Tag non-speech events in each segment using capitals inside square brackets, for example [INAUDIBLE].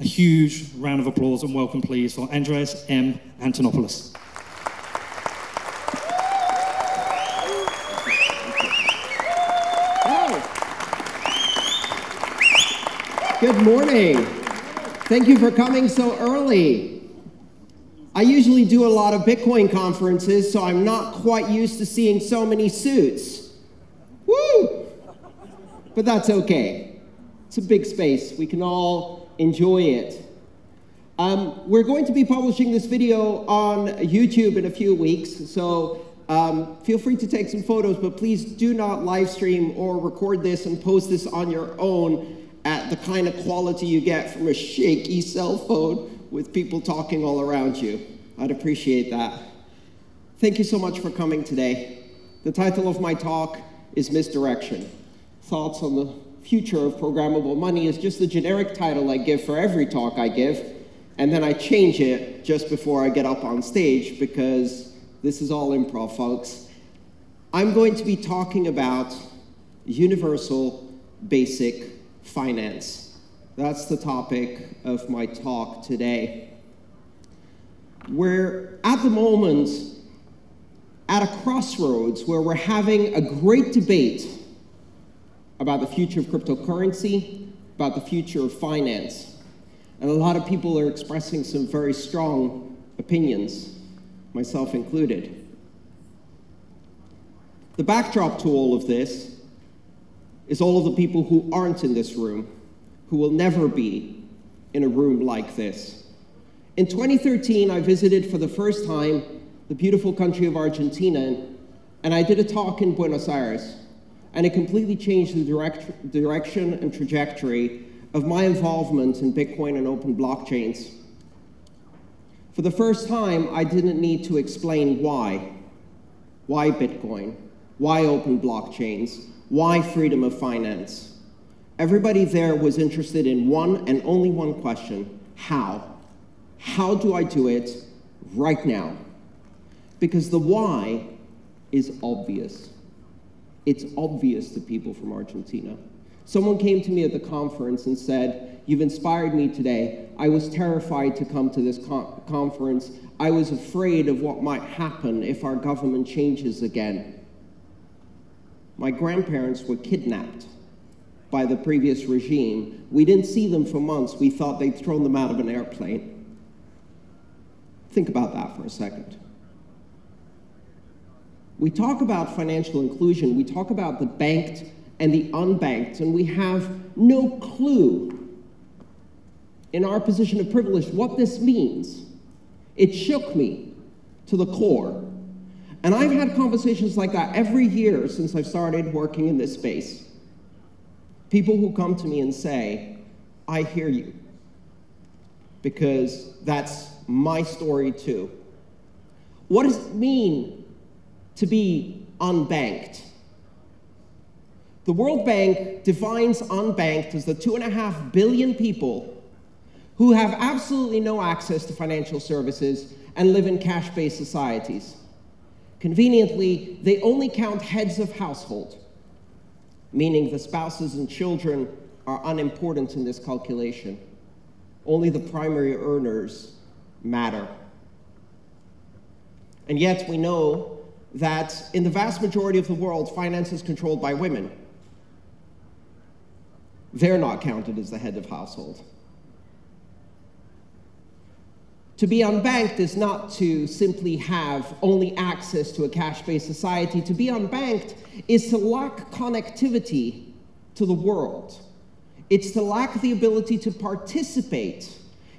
a huge round of applause and welcome, please, for Andreas M. Antonopoulos. Good morning. Thank you for coming so early. I usually do a lot of Bitcoin conferences, so I'm not quite used to seeing so many suits. Woo! But that's okay. It's a big space. We can all enjoy it. Um, we're going to be publishing this video on YouTube in a few weeks, so um, feel free to take some photos, but please do not live stream or record this and post this on your own at the kind of quality you get from a shaky cell phone with people talking all around you. I'd appreciate that. Thank you so much for coming today. The title of my talk is Misdirection. Thoughts on the future of programmable money is just the generic title I give for every talk I give, and then I change it just before I get up on stage because this is all improv, folks. I'm going to be talking about universal basic finance. That's the topic of my talk today. We're at the moment at a crossroads where we're having a great debate about the future of cryptocurrency, about the future of finance. And a lot of people are expressing some very strong opinions, myself included. The backdrop to all of this is all of the people who aren't in this room, who will never be in a room like this. In 2013, I visited for the first time the beautiful country of Argentina, and I did a talk in Buenos Aires, and it completely changed the direct, direction and trajectory of my involvement in Bitcoin and open blockchains. For the first time, I didn't need to explain why. Why Bitcoin? Why open blockchains? Why freedom of finance? Everybody there was interested in one and only one question how? How do I do it right now? Because the why is obvious. It's obvious to people from Argentina. Someone came to me at the conference and said, You've inspired me today. I was terrified to come to this con conference. I was afraid of what might happen if our government changes again. My grandparents were kidnapped by the previous regime. We didn't see them for months. We thought they'd thrown them out of an airplane. Think about that for a second. We talk about financial inclusion, we talk about the banked and the unbanked, and we have no clue in our position of privilege what this means. It shook me to the core. And I've had conversations like that every year since I've started working in this space. People who come to me and say, I hear you, because that's my story too. What does it mean to be unbanked? The World Bank defines unbanked as the two and a half billion people who have absolutely no access to financial services and live in cash based societies. Conveniently, they only count heads of household, meaning the spouses and children are unimportant in this calculation. Only the primary earners matter. And yet, we know that in the vast majority of the world, finance is controlled by women. They're not counted as the head of household. To be unbanked is not to simply have only access to a cash based society. To be unbanked is to lack connectivity to the world. It's to lack the ability to participate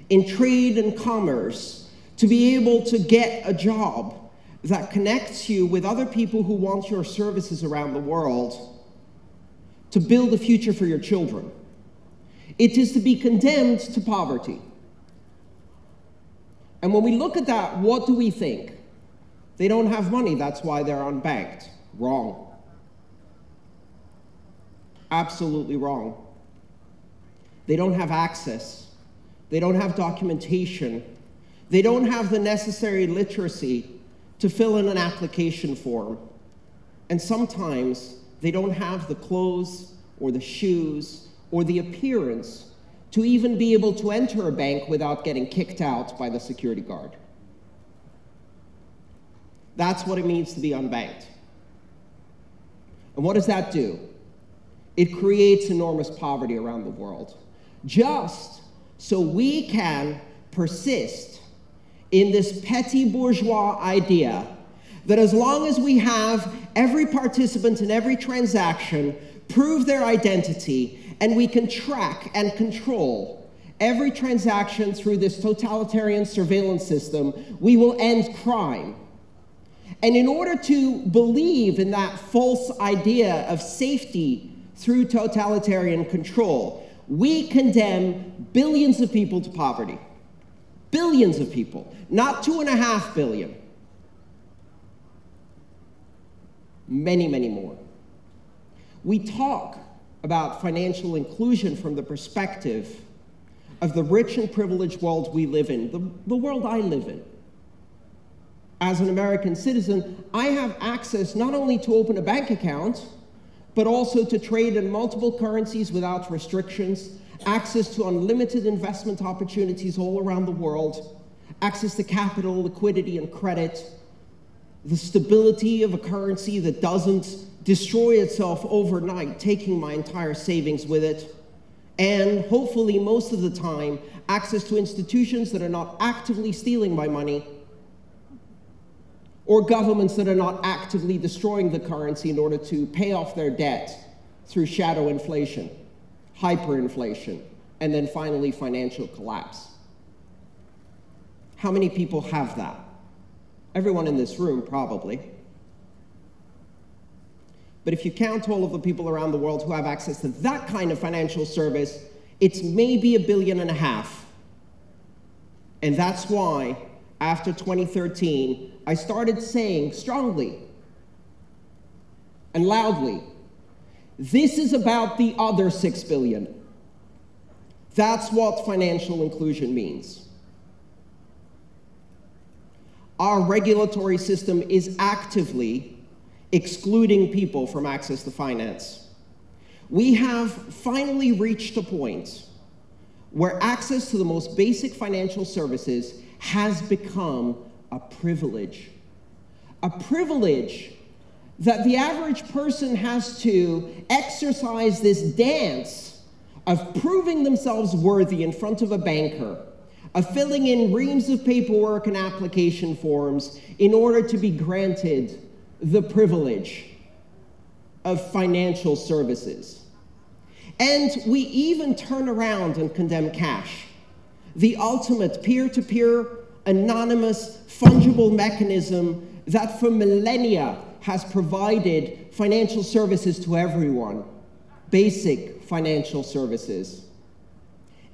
in trade and commerce, to be able to get a job that connects you with other people who want your services around the world, to build a future for your children. It is to be condemned to poverty. And when we look at that, what do we think? They don't have money, that's why they're unbanked. Wrong. Absolutely wrong. They don't have access. They don't have documentation. They don't have the necessary literacy to fill in an application form. And sometimes they don't have the clothes or the shoes or the appearance to even be able to enter a bank without getting kicked out by the security guard. That's what it means to be unbanked. And what does that do? It creates enormous poverty around the world. Just so we can persist in this petty bourgeois idea that as long as we have every participant in every transaction prove their identity and we can track and control every transaction through this totalitarian surveillance system, we will end crime. And in order to believe in that false idea of safety through totalitarian control, we condemn billions of people to poverty. Billions of people, not two and a half billion. Many, many more. We talk about financial inclusion from the perspective of the rich and privileged world we live in, the, the world I live in. As an American citizen, I have access not only to open a bank account, but also to trade in multiple currencies without restrictions, access to unlimited investment opportunities all around the world, access to capital, liquidity, and credit, the stability of a currency that doesn't destroy itself overnight, taking my entire savings with it, and hopefully, most of the time, access to institutions that are not actively stealing my money or governments that are not actively destroying the currency in order to pay off their debt through shadow inflation, hyperinflation, and then finally financial collapse. How many people have that? Everyone in this room, probably. But if you count all of the people around the world who have access to that kind of financial service, it's maybe a billion and a half. And that's why, after 2013, I started saying strongly and loudly this is about the other six billion. That's what financial inclusion means. Our regulatory system is actively excluding people from access to finance. We have finally reached a point where access to the most basic financial services has become a privilege. A privilege that the average person has to exercise this dance of proving themselves worthy in front of a banker, of filling in reams of paperwork and application forms in order to be granted the privilege of financial services. And we even turn around and condemn cash, the ultimate peer to peer, anonymous, fungible mechanism that for millennia has provided financial services to everyone, basic financial services.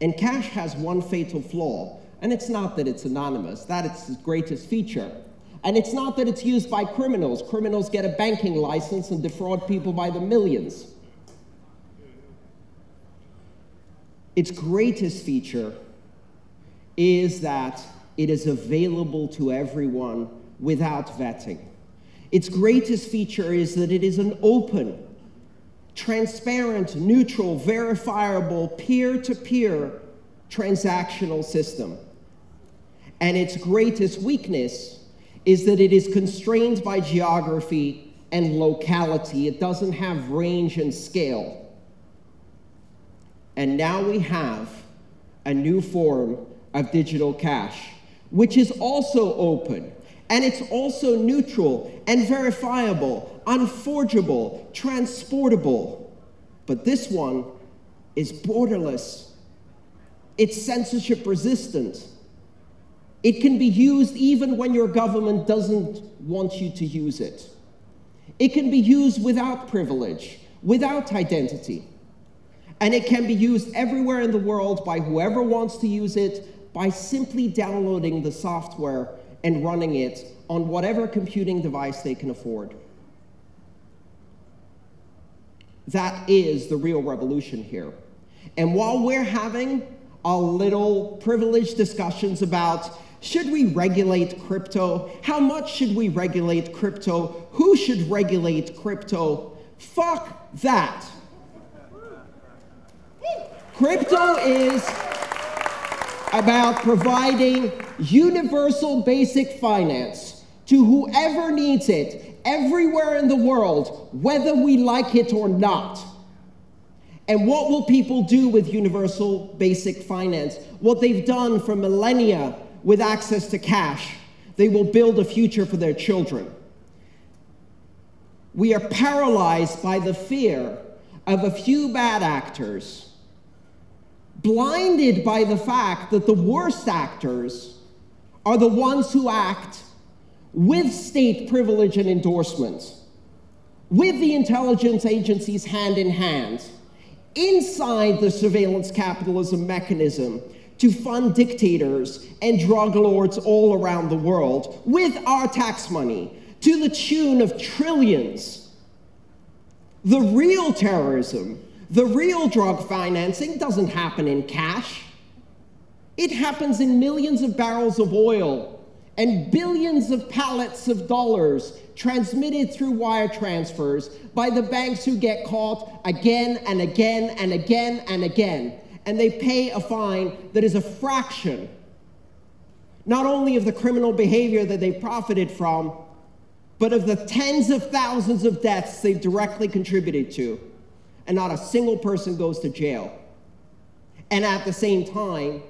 And cash has one fatal flaw, and it's not that it's anonymous, that it's its greatest feature. And it's not that it's used by criminals. Criminals get a banking license and defraud people by the millions. Its greatest feature is that it is available to everyone without vetting. Its greatest feature is that it is an open, transparent, neutral, verifiable, peer to peer transactional system. And its greatest weakness is that it is constrained by geography and locality. It doesn't have range and scale. And now we have a new form of digital cash, which is also open, and it's also neutral and verifiable, unforgeable, transportable. But this one is borderless. It's censorship resistant. It can be used even when your government doesn't want you to use it. It can be used without privilege, without identity. And it can be used everywhere in the world by whoever wants to use it by simply downloading the software and running it on whatever computing device they can afford. That is the real revolution here. And while we're having a little privileged discussions about should we regulate crypto? How much should we regulate crypto? Who should regulate crypto? Fuck that. Crypto is about providing universal basic finance to whoever needs it everywhere in the world, whether we like it or not. And what will people do with universal basic finance? What they've done for millennia with access to cash. They will build a future for their children. We are paralyzed by the fear of a few bad actors, blinded by the fact that the worst actors are the ones who act with state privilege and endorsement, with the intelligence agencies hand in hand inside the surveillance capitalism mechanism to fund dictators and drug lords all around the world with our tax money to the tune of trillions. The real terrorism, the real drug financing doesn't happen in cash. It happens in millions of barrels of oil and billions of pallets of dollars transmitted through wire transfers by the banks who get caught again and again and again and again. And they pay a fine that is a fraction, not only of the criminal behavior that they profited from, but of the tens of thousands of deaths they've directly contributed to. And not a single person goes to jail. And at the same time,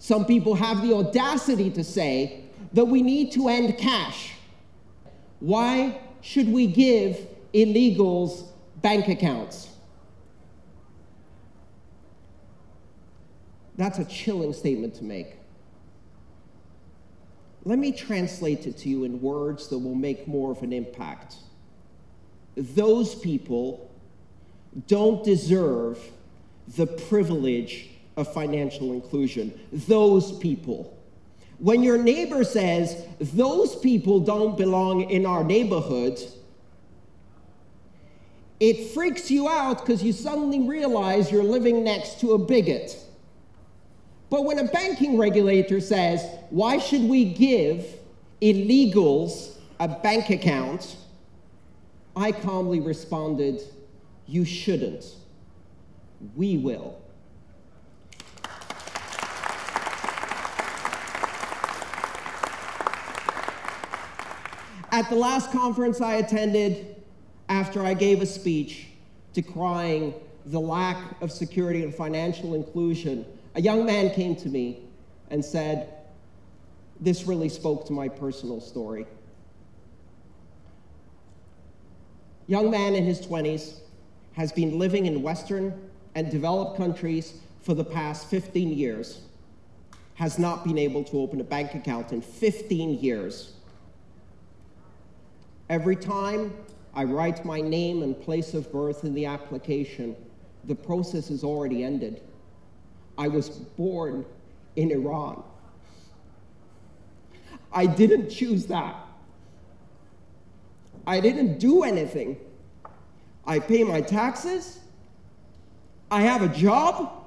some people have the audacity to say that we need to end cash. Why should we give illegals bank accounts? That's a chilling statement to make. Let me translate it to you in words that will make more of an impact. Those people don't deserve the privilege of financial inclusion. Those people. When your neighbor says, those people don't belong in our neighborhood, it freaks you out because you suddenly realize you're living next to a bigot. But when a banking regulator says, why should we give illegals a bank account? I calmly responded, you shouldn't. We will. At the last conference I attended, after I gave a speech decrying the lack of security and financial inclusion, a young man came to me and said, This really spoke to my personal story. Young man in his 20s has been living in Western and developed countries for the past 15 years, has not been able to open a bank account in 15 years. Every time I write my name and place of birth in the application, the process is already ended. I was born in Iran. I didn't choose that. I didn't do anything. I pay my taxes. I have a job.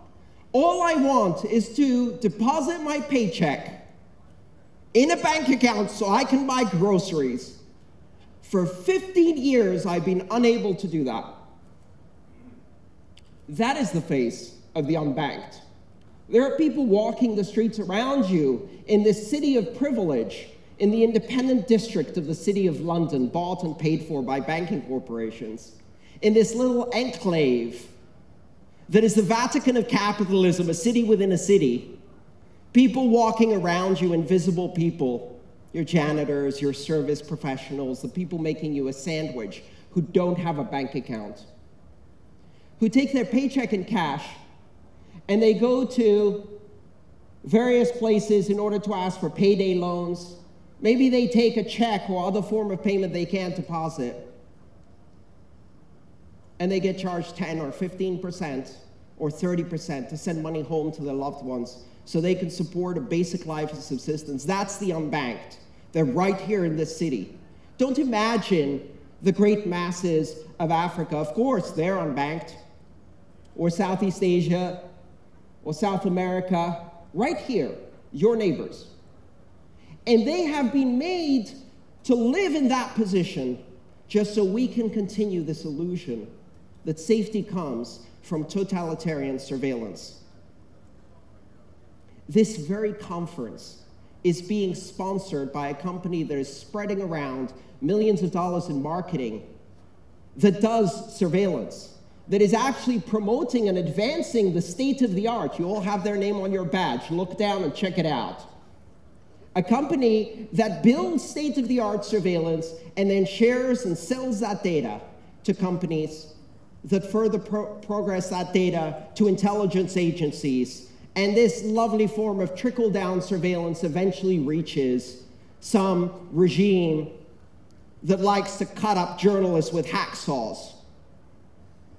All I want is to deposit my paycheck in a bank account so I can buy groceries. For 15 years, I've been unable to do that. That is the face of the unbanked. There are people walking the streets around you in this city of privilege, in the independent district of the city of London, bought and paid for by banking corporations, in this little enclave that is the Vatican of capitalism, a city within a city. People walking around you, invisible people, your janitors, your service professionals, the people making you a sandwich who don't have a bank account, who take their paycheck in cash and they go to various places in order to ask for payday loans. Maybe they take a check or other form of payment they can't deposit. And they get charged 10 or 15% or 30% to send money home to their loved ones so they can support a basic life of subsistence. That's the unbanked. They're right here in this city. Don't imagine the great masses of Africa. Of course, they're unbanked. Or Southeast Asia, or South America, right here, your neighbors. And they have been made to live in that position just so we can continue this illusion that safety comes from totalitarian surveillance. This very conference is being sponsored by a company that is spreading around millions of dollars in marketing that does surveillance, that is actually promoting and advancing the state of the art. You all have their name on your badge. Look down and check it out. A company that builds state of the art surveillance and then shares and sells that data to companies that further pro progress that data to intelligence agencies. And this lovely form of trickle down surveillance eventually reaches some regime that likes to cut up journalists with hacksaws.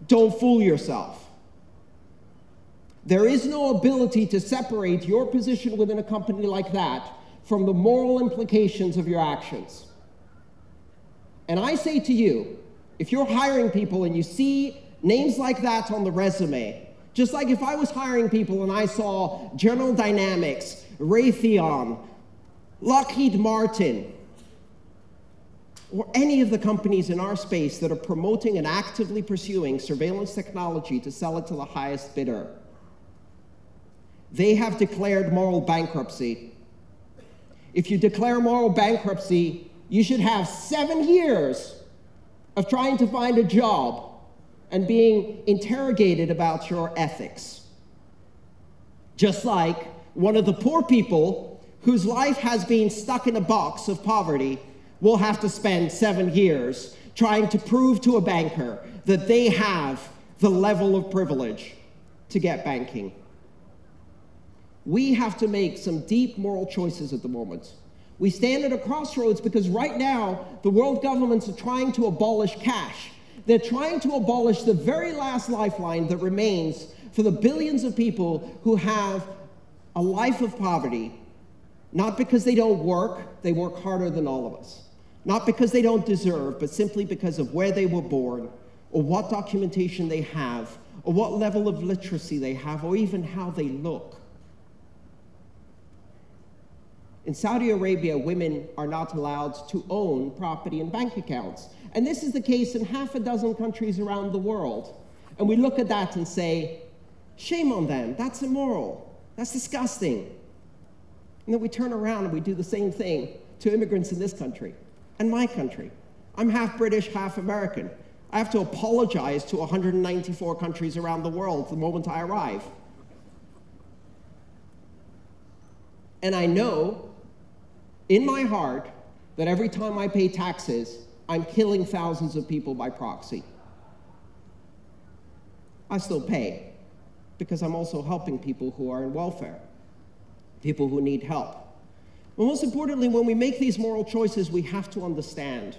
Don't fool yourself. There is no ability to separate your position within a company like that from the moral implications of your actions. And I say to you, if you're hiring people and you see names like that on the resume, just like if I was hiring people and I saw General Dynamics, Raytheon, Lockheed Martin, or any of the companies in our space that are promoting and actively pursuing surveillance technology to sell it to the highest bidder, they have declared moral bankruptcy. If you declare moral bankruptcy, you should have seven years of trying to find a job and being interrogated about your ethics. Just like one of the poor people whose life has been stuck in a box of poverty will have to spend seven years trying to prove to a banker that they have the level of privilege to get banking. We have to make some deep moral choices at the moment. We stand at a crossroads because right now, the world governments are trying to abolish cash. They're trying to abolish the very last lifeline that remains for the billions of people who have a life of poverty, not because they don't work, they work harder than all of us. Not because they don't deserve, but simply because of where they were born, or what documentation they have, or what level of literacy they have, or even how they look. In Saudi Arabia, women are not allowed to own property and bank accounts. And this is the case in half a dozen countries around the world. And we look at that and say, shame on them, that's immoral, that's disgusting. And then we turn around and we do the same thing to immigrants in this country and my country. I'm half British, half American. I have to apologize to 194 countries around the world the moment I arrive. And I know in my heart that every time I pay taxes, I'm killing thousands of people by proxy. I still pay because I'm also helping people who are in welfare, people who need help. But most importantly, when we make these moral choices, we have to understand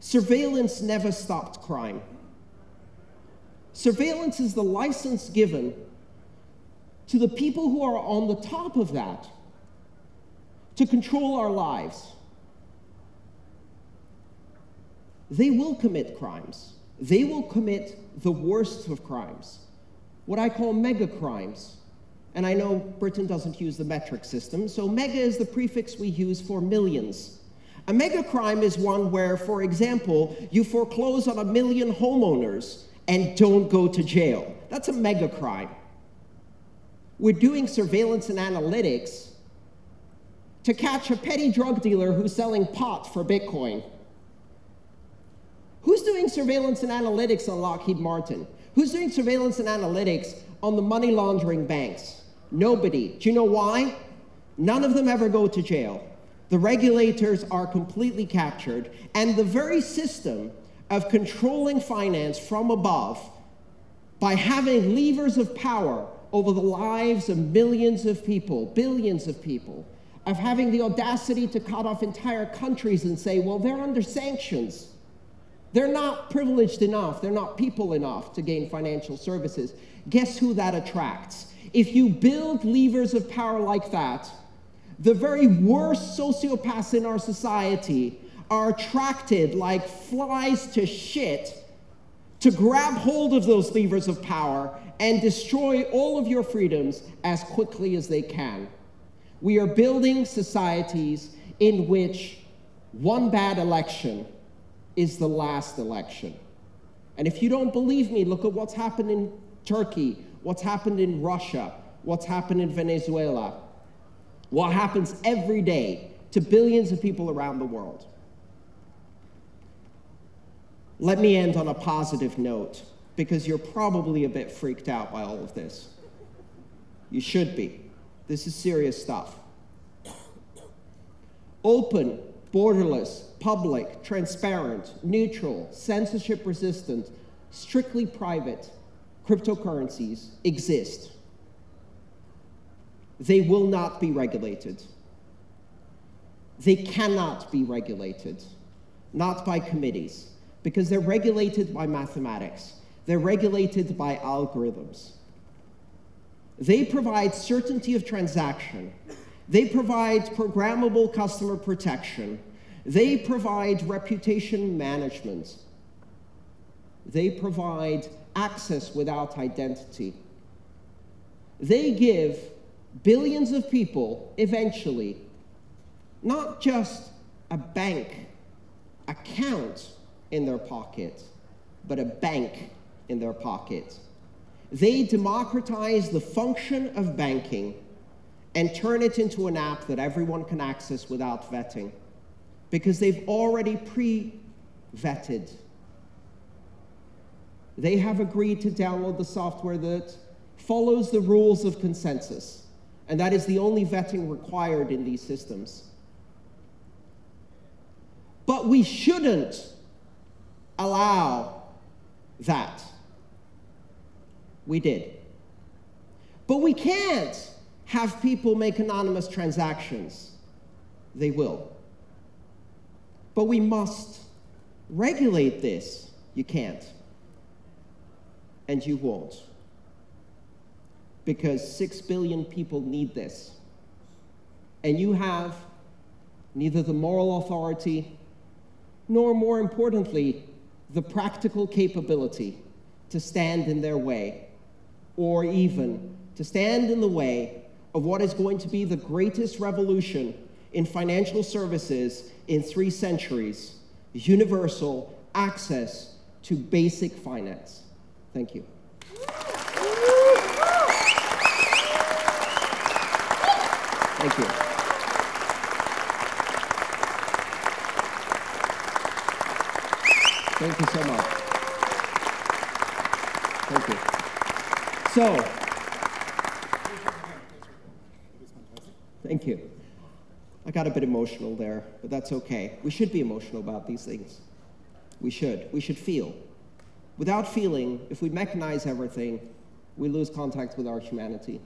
surveillance never stopped crime. Surveillance is the license given to the people who are on the top of that to control our lives. They will commit crimes. They will commit the worst of crimes, what I call mega crimes. And I know Britain doesn't use the metric system, so mega is the prefix we use for millions. A mega crime is one where, for example, you foreclose on a million homeowners and don't go to jail. That's a mega crime. We're doing surveillance and analytics to catch a petty drug dealer who's selling pot for Bitcoin. Who's doing surveillance and analytics on Lockheed Martin? Who's doing surveillance and analytics on the money laundering banks? Nobody. Do you know why? None of them ever go to jail. The regulators are completely captured, and the very system of controlling finance from above by having levers of power over the lives of millions of people, billions of people, of having the audacity to cut off entire countries and say, well, they're under sanctions. They're not privileged enough, they're not people enough to gain financial services. Guess who that attracts? If you build levers of power like that, the very worst sociopaths in our society are attracted like flies to shit to grab hold of those levers of power and destroy all of your freedoms as quickly as they can. We are building societies in which one bad election is the last election. And if you don't believe me, look at what's happened in Turkey, what's happened in Russia, what's happened in Venezuela, what happens every day to billions of people around the world. Let me end on a positive note because you're probably a bit freaked out by all of this. You should be. This is serious stuff. Open, borderless, public, transparent, neutral, censorship resistant, strictly private cryptocurrencies exist. They will not be regulated. They cannot be regulated, not by committees, because they're regulated by mathematics. They're regulated by algorithms. They provide certainty of transaction. They provide programmable customer protection. They provide reputation management. They provide access without identity. They give billions of people eventually not just a bank account in their pocket, but a bank in their pocket. They democratize the function of banking and turn it into an app that everyone can access without vetting because they've already pre vetted. They have agreed to download the software that follows the rules of consensus, and that is the only vetting required in these systems. But we shouldn't allow that. We did. But we can't have people make anonymous transactions. They will. But we must regulate this. You can't. And you won't. Because six billion people need this. And you have neither the moral authority nor, more importantly, the practical capability to stand in their way, or even to stand in the way of what is going to be the greatest revolution in financial services in three centuries universal access to basic finance. Thank you. Thank you. Thank you so much. Thank you. So, thank you. I got a bit emotional there, but that's okay. We should be emotional about these things. We should. We should feel. Without feeling, if we mechanize everything, we lose contact with our humanity.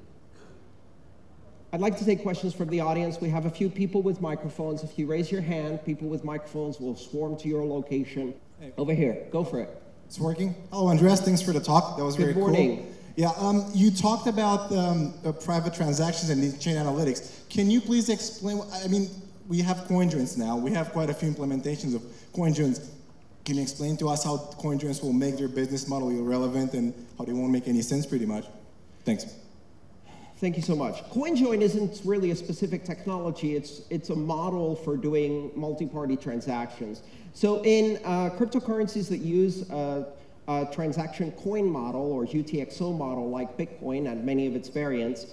I'd like to take questions from the audience. We have a few people with microphones. If you raise your hand, people with microphones will swarm to your location. Hey. Over here, go for it. It's working. Hello, Andreas. Thanks for the talk. That was Good very morning. cool. Yeah, um, you talked about um, uh, private transactions and chain analytics. Can you please explain? I mean, we have CoinJoins now. We have quite a few implementations of CoinJoins. Can you explain to us how CoinJoins will make their business model irrelevant and how they won't make any sense, pretty much? Thanks. Thank you so much. CoinJoin isn't really a specific technology. It's, it's a model for doing multi-party transactions. So in uh, cryptocurrencies that use a, a, transaction coin model or UTXO model like Bitcoin and many of its variants,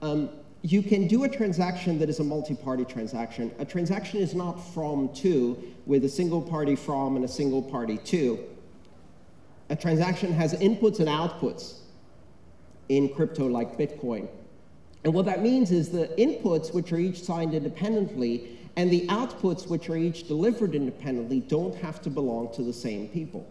um, you can do a transaction that is a multi-party transaction. A transaction is not from to with a single party from and a single party to. A transaction has inputs and outputs in crypto like Bitcoin. And what that means is the inputs, which are each signed independently, and the outputs, which are each delivered independently, don't have to belong to the same people.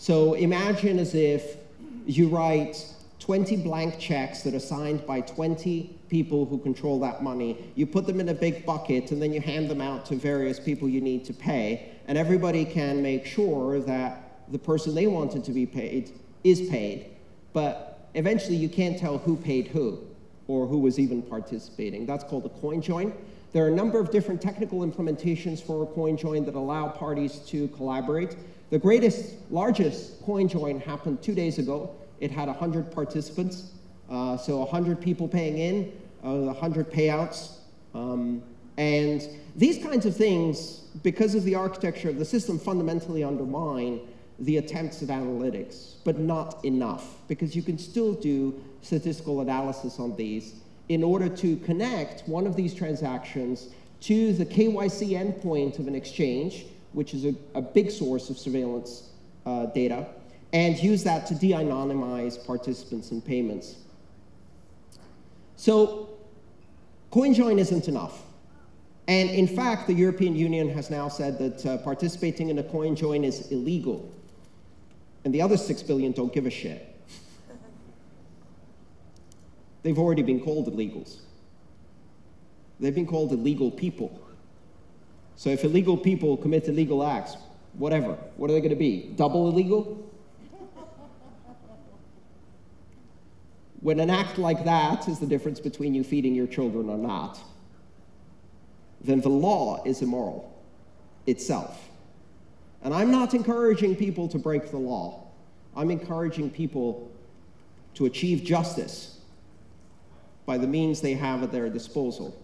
So imagine as if you write 20 blank checks that are signed by 20 people who control that money. You put them in a big bucket, and then you hand them out to various people you need to pay, and everybody can make sure that the person they wanted to be paid is paid. But eventually, you can't tell who paid who or who was even participating. That's called a coin join. There are a number of different technical implementations for a coin join that allow parties to collaborate. The greatest, largest coin join happened two days ago. It had 100 participants, uh, so 100 people paying in, uh, 100 payouts. Um, and these kinds of things, because of the architecture of the system, fundamentally undermine the attempts at analytics, but not enough, because you can still do statistical analysis on these in order to connect one of these transactions to the KYC endpoint of an exchange, which is a, a big source of surveillance uh, data, and use that to de-anonymize participants and payments. So CoinJoin isn't enough. And in fact, the European Union has now said that uh, participating in a CoinJoin is illegal. And the other six billion don't give a shit. They've already been called illegals. They've been called illegal people. So if illegal people commit illegal acts, whatever, what are they going to be? Double illegal? When an act like that is the difference between you feeding your children or not, then the law is immoral itself. And I'm not encouraging people to break the law. I'm encouraging people to achieve justice by the means they have at their disposal.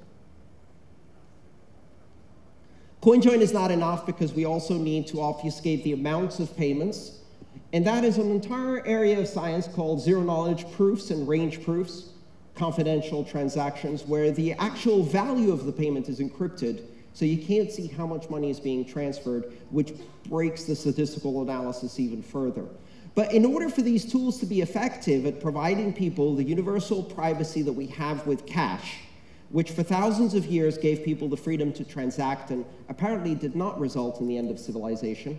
CoinJoin is not enough because we also need to obfuscate the amounts of payments, and that is an entire area of science called zero knowledge proofs and range proofs, confidential transactions, where the actual value of the payment is encrypted, so you can't see how much money is being transferred, which breaks the statistical analysis even further. But in order for these tools to be effective at providing people the universal privacy that we have with cash, which for thousands of years gave people the freedom to transact and apparently did not result in the end of civilization,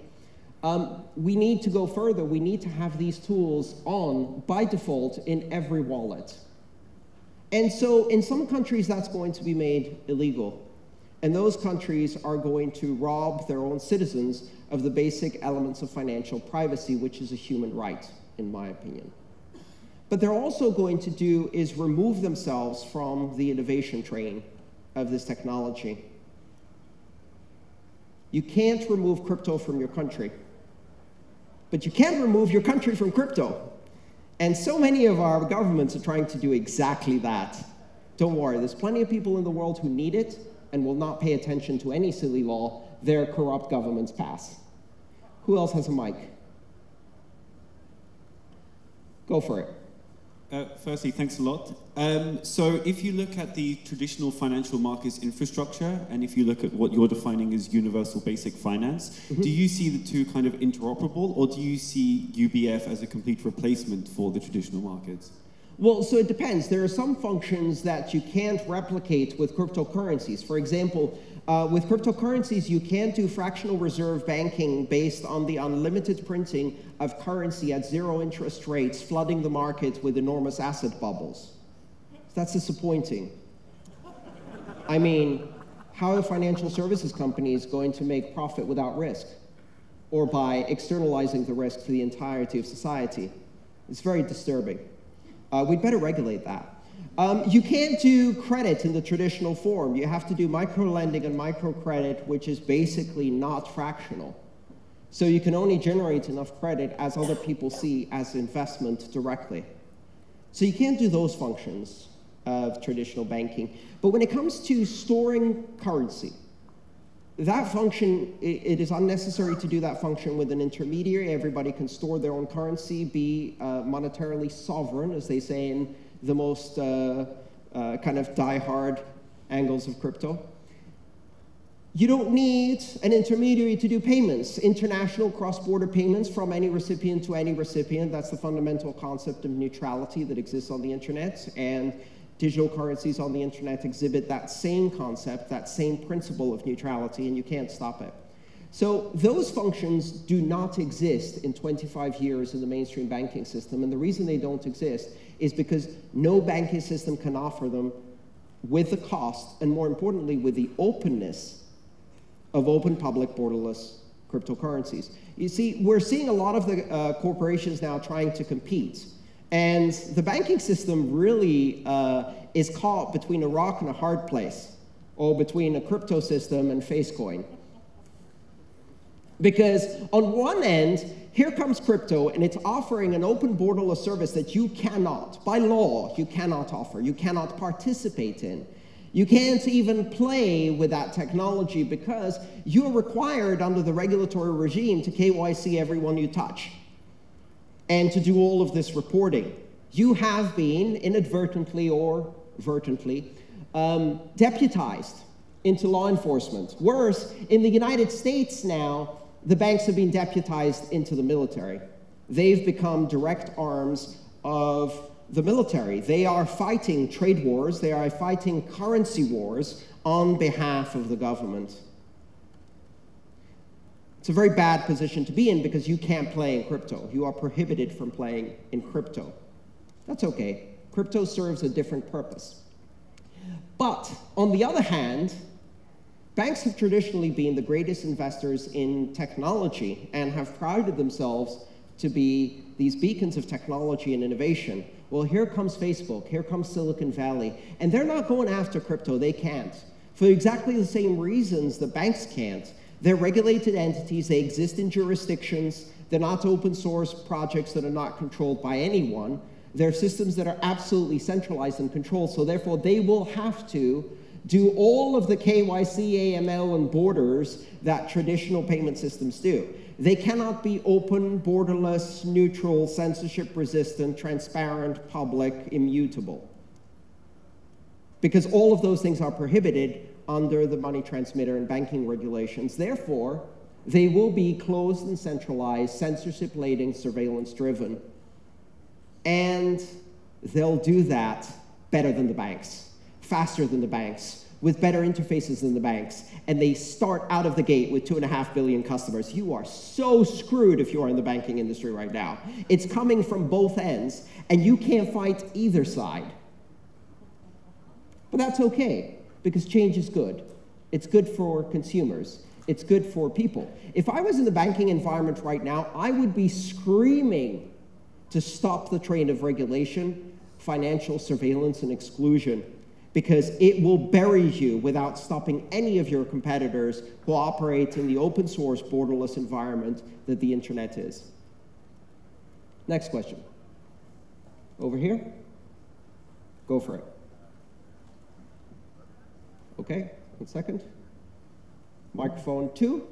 um, we need to go further. We need to have these tools on by default in every wallet. And so in some countries, that's going to be made illegal. And those countries are going to rob their own citizens of the basic elements of financial privacy, which is a human right, in my opinion. But they're also going to do is remove themselves from the innovation train of this technology. You can't remove crypto from your country, but you can remove your country from crypto. And so many of our governments are trying to do exactly that. Don't worry, there's plenty of people in the world who need it and will not pay attention to any silly law their corrupt governments pass. Who else has a mic? Go for it. Uh, firstly, thanks a lot. Um, so if you look at the traditional financial markets infrastructure, and if you look at what you're defining as universal basic finance, mm -hmm. do you see the two kind of interoperable, or do you see UBF as a complete replacement for the traditional markets? Well, so it depends. There are some functions that you can't replicate with cryptocurrencies. For example, uh, with cryptocurrencies, you can't do fractional reserve banking based on the unlimited printing of currency at zero interest rates, flooding the market with enormous asset bubbles. That's disappointing. I mean, how are financial services companies going to make profit without risk? Or by externalizing the risk to the entirety of society? It's very disturbing. Uh, we'd better regulate that. Um, you can't do credit in the traditional form. You have to do micro-lending and microcredit, which is basically not fractional. So you can only generate enough credit as other people see as investment directly. So you can't do those functions of traditional banking. But when it comes to storing currency, that function, it is unnecessary to do that function with an intermediary. Everybody can store their own currency, be uh, monetarily sovereign, as they say in the most uh, uh, kind of die-hard angles of crypto. You don't need an intermediary to do payments, international cross-border payments from any recipient to any recipient. That's the fundamental concept of neutrality that exists on the internet. And digital currencies on the internet exhibit that same concept, that same principle of neutrality, and you can't stop it. So those functions do not exist in 25 years in the mainstream banking system, and the reason they don't exist is because no banking system can offer them with the cost, and more importantly, with the openness of open public borderless cryptocurrencies. You see, we're seeing a lot of the uh, corporations now trying to compete. And the banking system really uh, is caught between a rock and a hard place, or between a crypto system and Facecoin. Because on one end, here comes crypto, and it's offering an open borderless service that you cannot, by law, you cannot offer, you cannot participate in. You can't even play with that technology because you're required under the regulatory regime to KYC everyone you touch and to do all of this reporting. You have been inadvertently or vertently um, deputized into law enforcement. Worse, in the United States now, the banks have been deputized into the military. They've become direct arms of the military. They are fighting trade wars, they are fighting currency wars on behalf of the government. It's a very bad position to be in because you can't play in crypto. You are prohibited from playing in crypto. That's okay. Crypto serves a different purpose. But on the other hand, banks have traditionally been the greatest investors in technology and have prided themselves to be these beacons of technology and innovation. Well, here comes Facebook, here comes Silicon Valley, and they're not going after crypto, they can't. For exactly the same reasons the banks can't. They're regulated entities, they exist in jurisdictions, they're not open source projects that are not controlled by anyone. They're systems that are absolutely centralized and controlled, so therefore they will have to do all of the KYC, AML, and borders that traditional payment systems do. They cannot be open, borderless, neutral, censorship resistant, transparent, public, immutable. Because all of those things are prohibited under the money transmitter and banking regulations. Therefore, they will be closed and centralized, censorship laden, surveillance driven. And they'll do that better than the banks, faster than the banks, with better interfaces than the banks. And they start out of the gate with two and a half billion customers. You are so screwed if you are in the banking industry right now. It's coming from both ends, and you can't fight either side. But that's okay, because change is good. It's good for consumers. It's good for people. If I was in the banking environment right now, I would be screaming to stop the train of regulation, financial surveillance, and exclusion because it will bury you without stopping any of your competitors who operate in the open source, borderless environment that the internet is. Next question. Over here? Go for it. Okay, one second. Microphone two.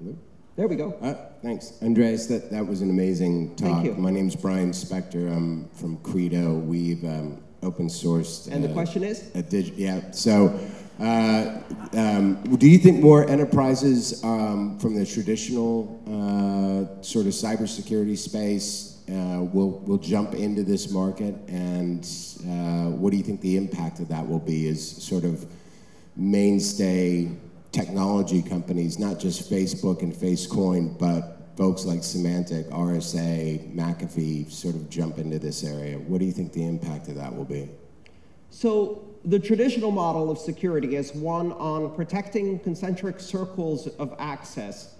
Hello. There we go. Uh, thanks, Andreas. That, that was an amazing talk. Thank you. My name's Brian Spector. I'm from Credo. We've um, open sourced. And the uh, question is? A dig- yeah. So, uh, um, do you think more enterprises um, from the traditional uh, sort of cybersecurity space uh, will will jump into this market? And uh, what do you think the impact of that will be? As sort of mainstay technology companies, not just Facebook and Facecoin, but folks like Symantec, RSA, McAfee sort of jump into this area. What do you think the impact of that will be? So the traditional model of security is one on protecting concentric circles of access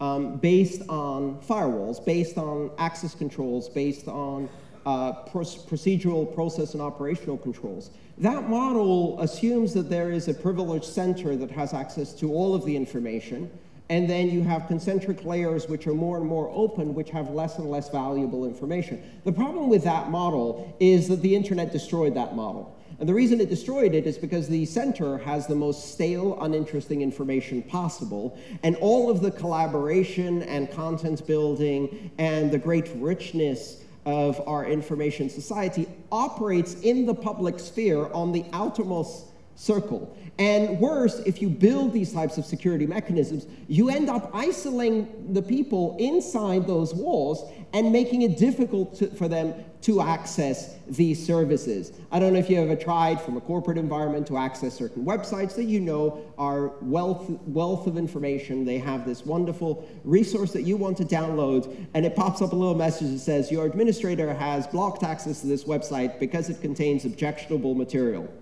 um, based on firewalls, based on access controls, based on uh, procedural process and operational controls. That model assumes that there is a privileged center that has access to all of the information, and then you have concentric layers which are more and more open, which have less and less valuable information. The problem with that model is that the internet destroyed that model. And the reason it destroyed it is because the center has the most stale, uninteresting information possible, and all of the collaboration and content building and the great richness of our information society operates in the public sphere on the outermost circle. And worse, if you build these types of security mechanisms, you end up isolating the people inside those walls and making it difficult to, for them to access these services. I don't know if you ever tried from a corporate environment to access certain websites that you know are wealth, wealth of information. They have this wonderful resource that you want to download, and it pops up a little message that says, Your administrator has blocked access to this website because it contains objectionable material.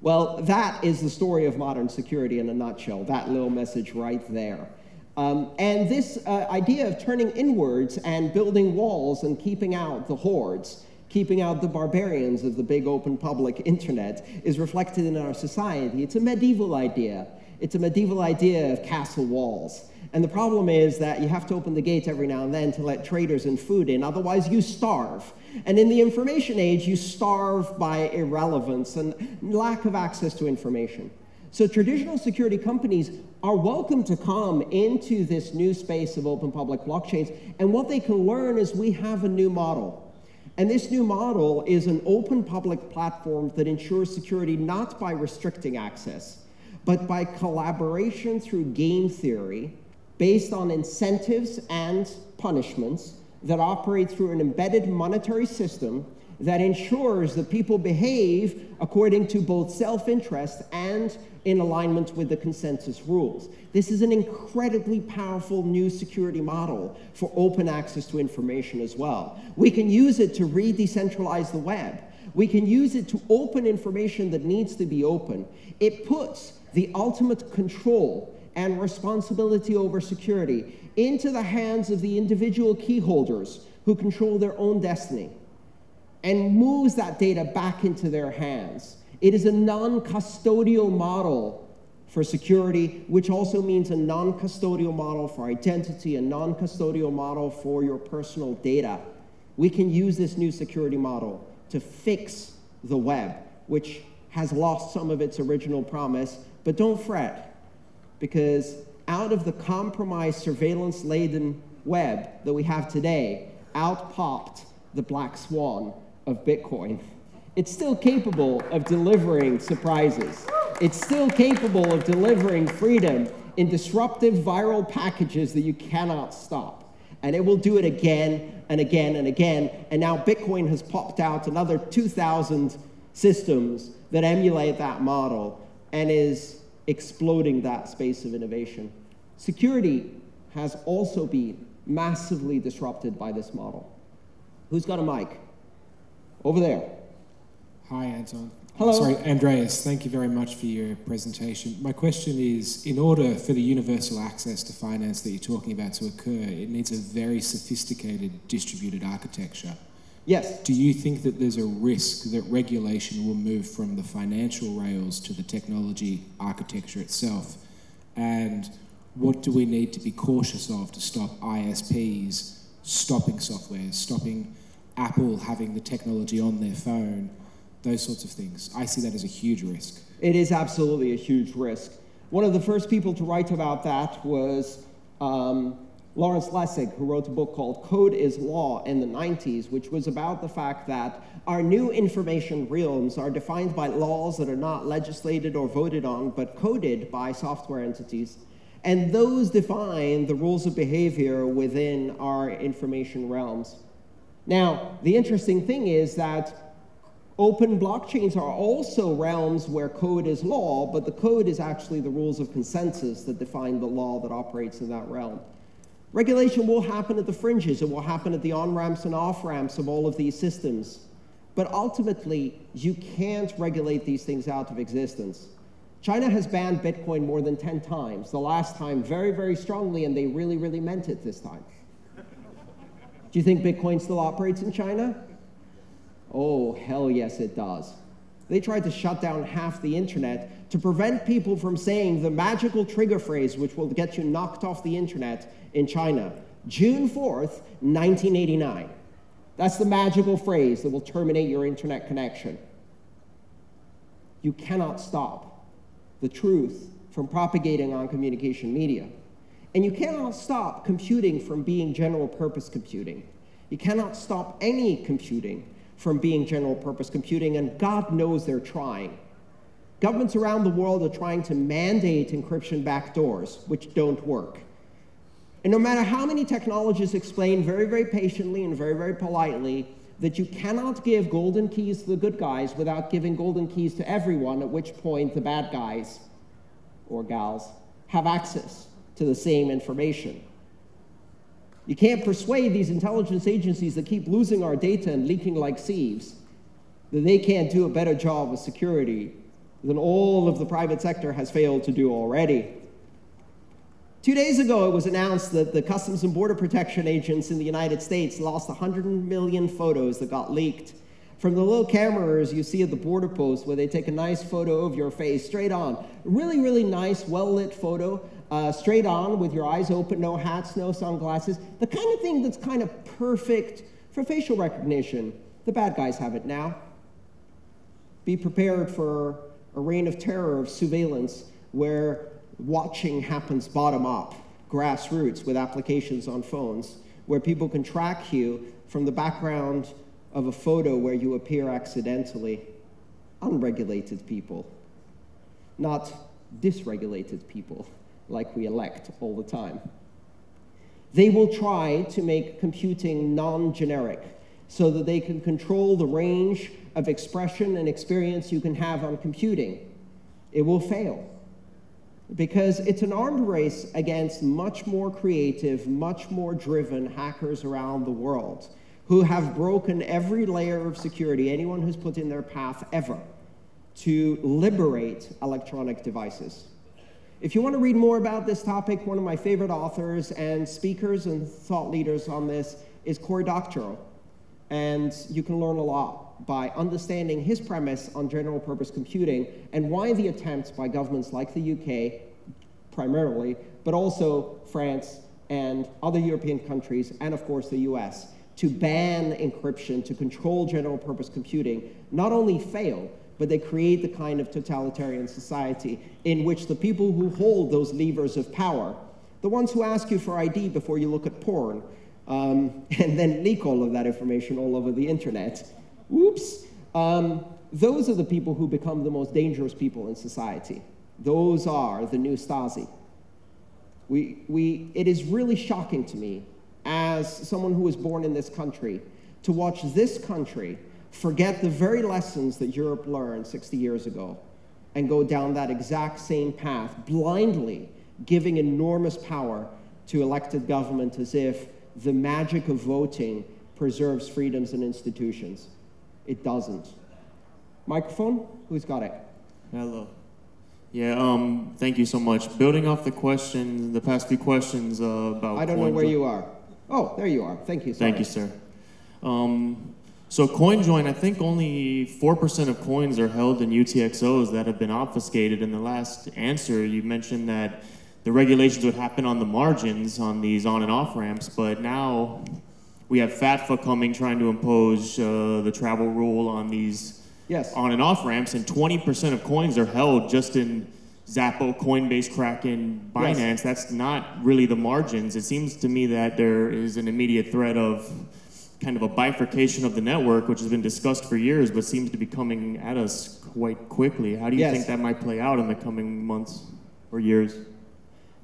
Well, that is the story of modern security in a nutshell, that little message right there. Um, and this uh, idea of turning inwards and building walls and keeping out the hordes, keeping out the barbarians of the big open public internet, is reflected in our society. It's a medieval idea. It's a medieval idea of castle walls. And the problem is that you have to open the gate every now and then to let traders and food in, otherwise, you starve. And in the information age, you starve by irrelevance and lack of access to information. So, traditional security companies are welcome to come into this new space of open public blockchains. And what they can learn is we have a new model. And this new model is an open public platform that ensures security not by restricting access, but by collaboration through game theory based on incentives and punishments that operate through an embedded monetary system that ensures that people behave according to both self interest and in alignment with the consensus rules. This is an incredibly powerful new security model for open access to information as well. We can use it to re decentralize the web. We can use it to open information that needs to be open. It puts the ultimate control and responsibility over security into the hands of the individual keyholders who control their own destiny and moves that data back into their hands. It is a non custodial model for security, which also means a non custodial model for identity, a non custodial model for your personal data. We can use this new security model to fix the web, which has lost some of its original promise. But don't fret, because out of the compromised, surveillance laden web that we have today, out popped the black swan of Bitcoin. It's still capable of delivering surprises. It's still capable of delivering freedom in disruptive viral packages that you cannot stop. And it will do it again and again and again. And now Bitcoin has popped out another 2,000 systems that emulate that model and is exploding that space of innovation. Security has also been massively disrupted by this model. Who's got a mic? Over there. Hi, Anton. Hello. Sorry, Andreas, thank you very much for your presentation. My question is in order for the universal access to finance that you're talking about to occur, it needs a very sophisticated distributed architecture. Yes. Do you think that there's a risk that regulation will move from the financial rails to the technology architecture itself? And what do we need to be cautious of to stop ISPs stopping software, stopping Apple having the technology on their phone, those sorts of things? I see that as a huge risk. It is absolutely a huge risk. One of the first people to write about that was um, Lawrence Lessig, who wrote a book called Code is Law in the 90s, which was about the fact that our new information realms are defined by laws that are not legislated or voted on, but coded by software entities. And those define the rules of behavior within our information realms. Now, the interesting thing is that open blockchains are also realms where code is law, but the code is actually the rules of consensus that define the law that operates in that realm. Regulation will happen at the fringes, it will happen at the on ramps and off ramps of all of these systems. But ultimately, you can't regulate these things out of existence. China has banned Bitcoin more than 10 times, the last time very, very strongly, and they really, really meant it this time. Do you think Bitcoin still operates in China? Oh, hell yes, it does. They tried to shut down half the internet to prevent people from saying the magical trigger phrase which will get you knocked off the internet in China. June 4th, 1989. That's the magical phrase that will terminate your internet connection. You cannot stop the truth from propagating on communication media. And you cannot stop computing from being general purpose computing. You cannot stop any computing from being general purpose computing, and God knows they're trying. Governments around the world are trying to mandate encryption backdoors, which don't work. And no matter how many technologists explain very, very patiently and very, very politely that you cannot give golden keys to the good guys without giving golden keys to everyone, at which point the bad guys or gals have access to the same information. You can't persuade these intelligence agencies that keep losing our data and leaking like sieves that they can't do a better job of security than all of the private sector has failed to do already. Two days ago, it was announced that the Customs and Border Protection agents in the United States lost 100 million photos that got leaked. From the little cameras you see at the border post where they take a nice photo of your face straight on. Really, really nice, well lit photo uh, straight on with your eyes open, no hats, no sunglasses, the kind of thing that's kind of perfect for facial recognition. The bad guys have it now. Be prepared for a reign of terror of surveillance where watching happens bottom up, grassroots with applications on phones, where people can track you from the background of a photo where you appear accidentally. Unregulated people, not dysregulated people like we elect all the time. They will try to make computing non generic so that they can control the range of expression and experience you can have on computing. It will fail because it's an armed race against much more creative, much more driven hackers around the world who have broken every layer of security anyone has put in their path ever to liberate electronic devices. If you want to read more about this topic, one of my favorite authors and speakers and thought leaders on this is Cory Doctorow. And you can learn a lot by understanding his premise on general purpose computing and why the attempts by governments like the UK, primarily, but also France and other European countries, and of course the US, to ban encryption, to control general purpose computing, not only fail, but they create the kind of totalitarian society in which the people who hold those levers of power, the ones who ask you for ID before you look at porn, um, [LAUGHS] and then leak all of that information all over the internet, oops, um, those are the people who become the most dangerous people in society. Those are the new Stasi. We, we, it is really shocking to me, as someone who was born in this country, to watch this country forget the very lessons that Europe learned 60 years ago and go down that exact same path, blindly giving enormous power to elected government as if the magic of voting preserves freedoms and institutions. It doesn't. Microphone? Who's got it? Hello. Yeah, um, thank you so much. Building off the question, the past few questions uh, about. I don't know where you are. Oh, there you are. Thank you. Sorry. Thank you, sir. Um, so CoinJoin, I think only 4% of coins are held in UTXOs that have been obfuscated. In the last answer, you mentioned that the regulations would happen on the margins on these on and off ramps, but now we have FATFA coming trying to impose uh, the travel rule on these yes. on and off ramps, and 20% of coins are held just in Xapo, Coinbase, Kraken, Binance. Yes. That's not really the margins. It seems to me that there is an immediate threat of kind of a bifurcation of the network, which has been discussed for years, but seems to be coming at us quite quickly. How do you yes. think that might play out in the coming months or years?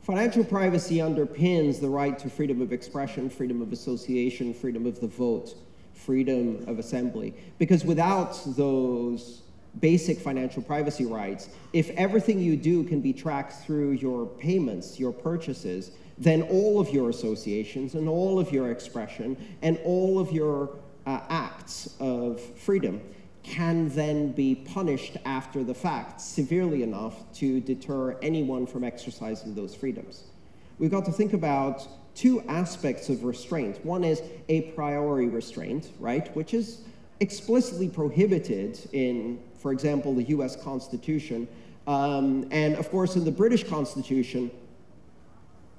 Financial privacy underpins the right to freedom of expression, freedom of association, freedom of the vote, freedom of assembly. Because without those basic financial privacy rights, if everything you do can be tracked through your payments, your purchases, then all of your associations and all of your expression and all of your uh, acts of freedom can then be punished after the fact severely enough to deter anyone from exercising those freedoms. We've got to think about two aspects of restraint. One is a priori restraint, right, which is explicitly prohibited in, for example, the US Constitution. Um, and of course, in the British Constitution,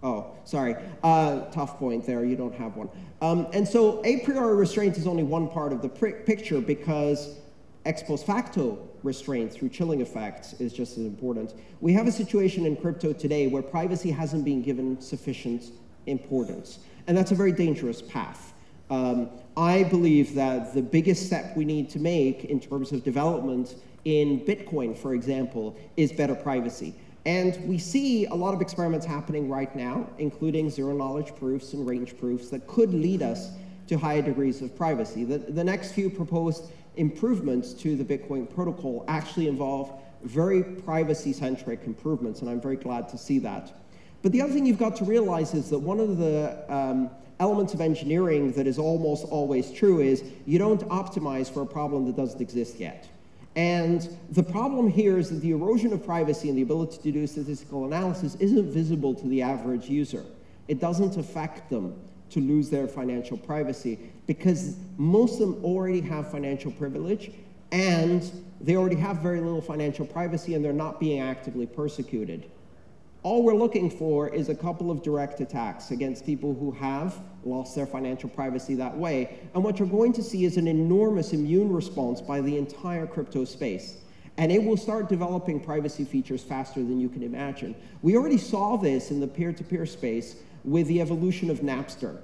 Oh, sorry. Uh, tough point there. You don't have one. Um, and so a priori restraint is only one part of the picture because ex post facto restraint through chilling effects is just as important. We have a situation in crypto today where privacy hasn't been given sufficient importance. And that's a very dangerous path. Um, I believe that the biggest step we need to make in terms of development in Bitcoin, for example, is better privacy. And we see a lot of experiments happening right now, including zero knowledge proofs and range proofs that could lead us to higher degrees of privacy. The, the next few proposed improvements to the Bitcoin protocol actually involve very privacy centric improvements, and I'm very glad to see that. But the other thing you've got to realize is that one of the um, elements of engineering that is almost always true is you don't optimize for a problem that doesn't exist yet. And the problem here is that the erosion of privacy and the ability to do statistical analysis isn't visible to the average user. It doesn't affect them to lose their financial privacy because most of them already have financial privilege and they already have very little financial privacy and they're not being actively persecuted. All we're looking for is a couple of direct attacks against people who have lost their financial privacy that way. And what you're going to see is an enormous immune response by the entire crypto space. And it will start developing privacy features faster than you can imagine. We already saw this in the peer to peer space with the evolution of Napster.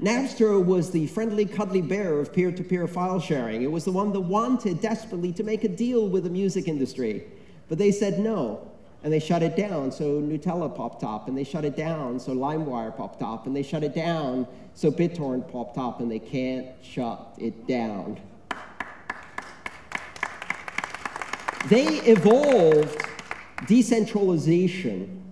Napster was the friendly, cuddly bear of peer to peer file sharing. It was the one that wanted desperately to make a deal with the music industry. But they said no and they shut it down. So Gnutella popped up, and they shut it down. So LimeWire popped up, and they shut it down. So BitTorrent popped up, and they can't shut it down. They evolved decentralization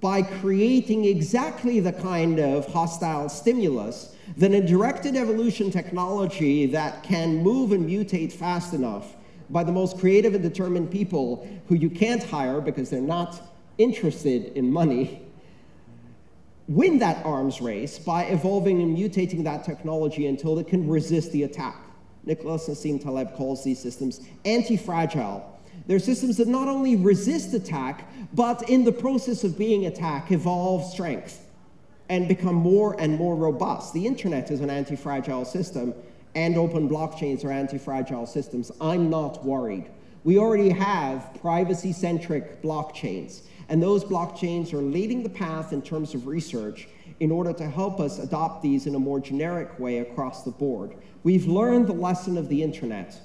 by creating exactly the kind of hostile stimulus that a directed evolution technology that can move and mutate fast enough by the most creative and determined people who you can't hire because they're not interested in money win that arms race by evolving and mutating that technology until it can resist the attack. Nicholas Nassim Taleb calls these systems anti-fragile. They're systems that not only resist attack, but in the process of being attacked, evolve strength and become more and more robust. The internet is an anti-fragile system, and open blockchains are anti-fragile systems. I'm not worried. We already have privacy-centric blockchains, and those blockchains are leading the path in terms of research in order to help us adopt these in a more generic way across the board. We've learned the lesson of the internet.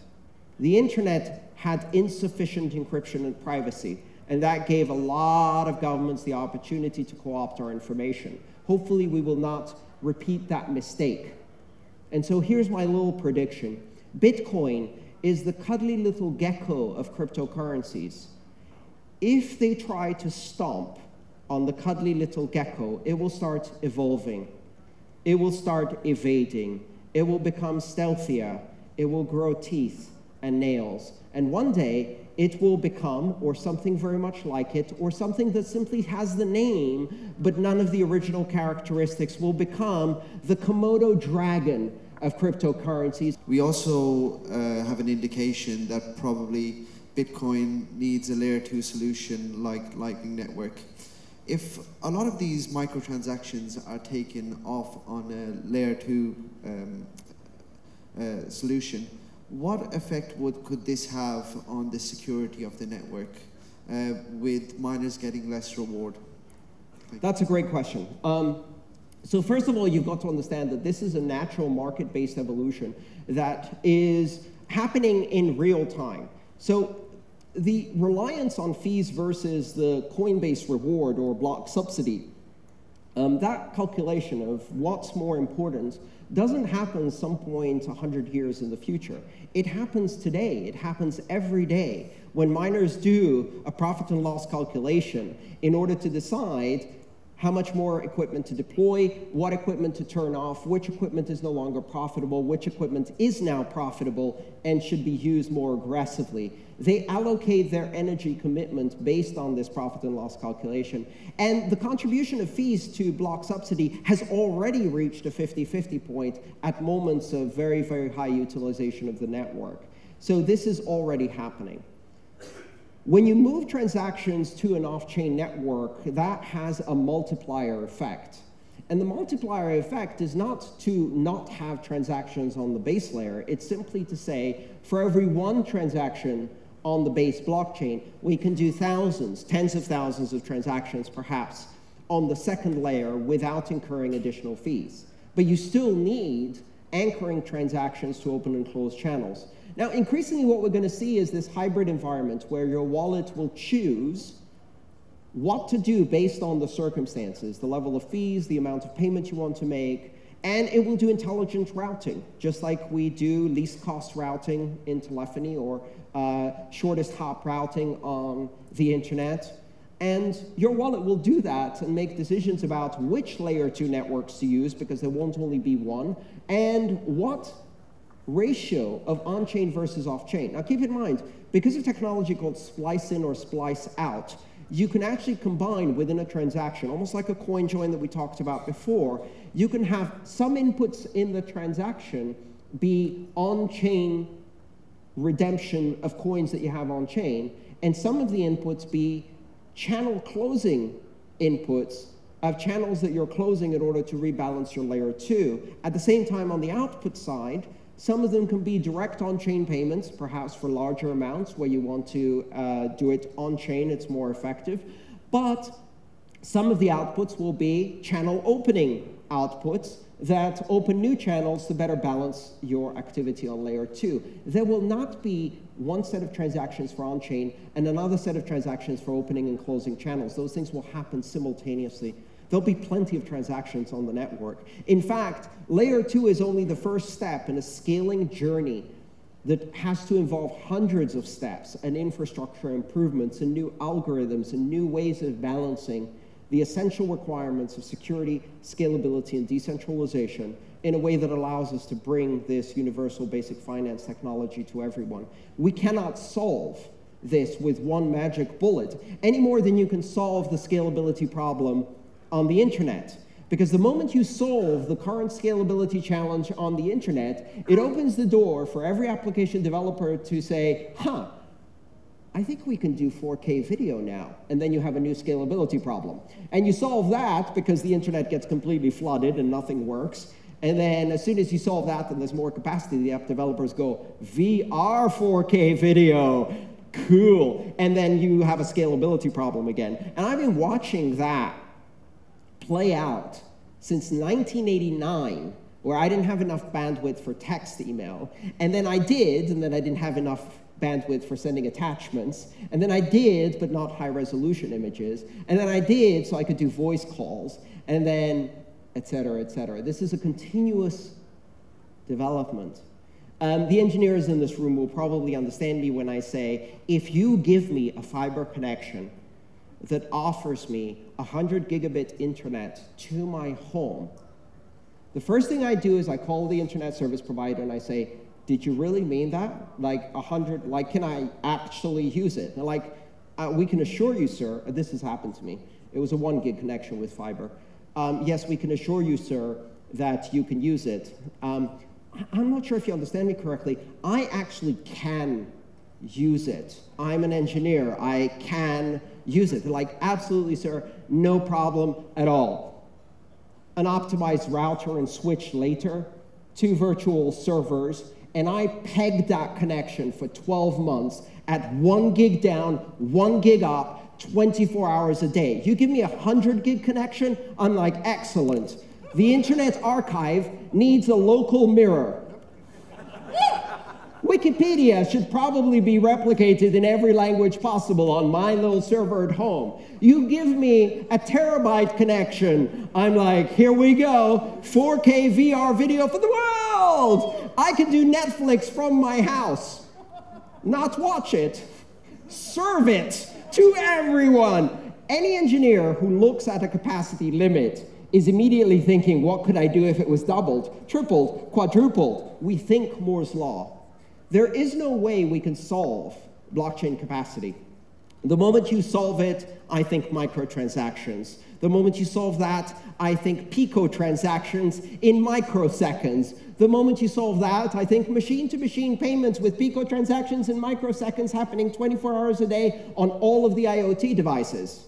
The internet had insufficient encryption and privacy, and that gave a lot of governments the opportunity to co-opt our information. Hopefully we will not repeat that mistake. And so here's my little prediction. Bitcoin is the cuddly little gecko of cryptocurrencies. If they try to stomp on the cuddly little gecko, it will start evolving. It will start evading. It will become stealthier. It will grow teeth and nails. And one day, it will become, or something very much like it, or something that simply has the name, but none of the original characteristics, will become the Komodo dragon of cryptocurrencies. We also uh, have an indication that probably Bitcoin needs a layer two solution like Lightning Network. If a lot of these microtransactions are taken off on a layer two um, uh, solution, what effect would, could this have on the security of the network uh, with miners getting less reward? That's a great question. Um, so first of all, you've got to understand that this is a natural market-based evolution that is happening in real time. So the reliance on fees versus the Coinbase reward or block subsidy, um, that calculation of what's more important doesn't happen some point 100 years in the future. It happens today. It happens every day when miners do a profit and loss calculation in order to decide how much more equipment to deploy, what equipment to turn off, which equipment is no longer profitable, which equipment is now profitable and should be used more aggressively. They allocate their energy commitment based on this profit and loss calculation. And the contribution of fees to block subsidy has already reached a 50-50 point at moments of very, very high utilization of the network. So this is already happening. When you move transactions to an off-chain network, that has a multiplier effect. And the multiplier effect is not to not have transactions on the base layer. It's simply to say, for every one transaction on the base blockchain, we can do thousands, tens of thousands of transactions perhaps on the second layer without incurring additional fees. But you still need anchoring transactions to open and close channels. Now, increasingly what we're going to see is this hybrid environment where your wallet will choose what to do based on the circumstances, the level of fees, the amount of payment you want to make, and it will do intelligent routing, just like we do least cost routing in telephony or uh, shortest hop routing on the internet. And your wallet will do that and make decisions about which layer two networks to use because there won't only be one, and what ratio of on-chain versus off-chain. Now keep in mind, because of technology called splice in or splice out, you can actually combine within a transaction, almost like a coin join that we talked about before, you can have some inputs in the transaction be on-chain redemption of coins that you have on-chain, and some of the inputs be channel closing inputs of channels that you're closing in order to rebalance your layer two. At the same time, on the output side, some of them can be direct on-chain payments, perhaps for larger amounts where you want to uh, do it on-chain, it's more effective. But some of the outputs will be channel opening outputs that open new channels to better balance your activity on layer two. There will not be one set of transactions for on-chain and another set of transactions for opening and closing channels. Those things will happen simultaneously. There'll be plenty of transactions on the network. In fact, layer two is only the first step in a scaling journey that has to involve hundreds of steps and infrastructure improvements and new algorithms and new ways of balancing the essential requirements of security, scalability, and decentralization in a way that allows us to bring this universal basic finance technology to everyone. We cannot solve this with one magic bullet any more than you can solve the scalability problem on the internet. Because the moment you solve the current scalability challenge on the internet, it opens the door for every application developer to say, huh, I think we can do 4K video now. And then you have a new scalability problem. And you solve that because the internet gets completely flooded and nothing works. And then as soon as you solve that, then there's more capacity. The app developers go, VR 4K video, cool. And then you have a scalability problem again. And I've been watching that play out since 1989 where I didn't have enough bandwidth for text email, and then I did, and then I didn't have enough bandwidth for sending attachments, and then I did, but not high resolution images, and then I did so I could do voice calls, and then et cetera, et cetera. This is a continuous development. Um, the engineers in this room will probably understand me when I say, if you give me a fiber connection that offers me 100 gigabit internet to my home, the first thing I do is I call the internet service provider and I say, did you really mean that? Like 100, like can I actually use it? And like, uh, we can assure you, sir, this has happened to me. It was a one gig connection with fiber. Um, yes, we can assure you, sir, that you can use it. Um, I'm not sure if you understand me correctly. I actually can use it. I'm an engineer. I can use it. They're like, absolutely, sir, no problem at all. An optimized router and switch later, two virtual servers, and I pegged that connection for 12 months at one gig down, one gig up, 24 hours a day. You give me a 100 gig connection, I'm like, excellent. The Internet Archive needs a local mirror. Wikipedia should probably be replicated in every language possible on my little server at home. You give me a terabyte connection, I'm like, here we go, 4K VR video for the world! I can do Netflix from my house. Not watch it, serve it to everyone. Any engineer who looks at a capacity limit is immediately thinking, what could I do if it was doubled, tripled, quadrupled? We think Moore's Law. There is no way we can solve blockchain capacity. The moment you solve it, I think microtransactions. The moment you solve that, I think pico transactions in microseconds. The moment you solve that, I think machine to machine payments with pico transactions in microseconds happening 24 hours a day on all of the IoT devices.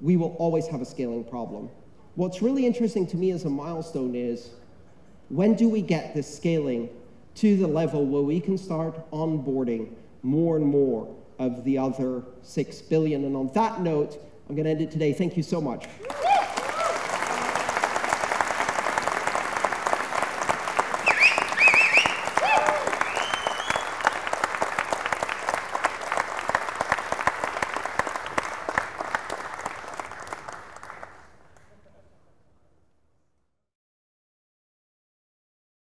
We will always have a scaling problem. What's really interesting to me as a milestone is when do we get this scaling to the level where we can start onboarding more and more of the other 6 billion. And on that note, I'm going to end it today. Thank you so much.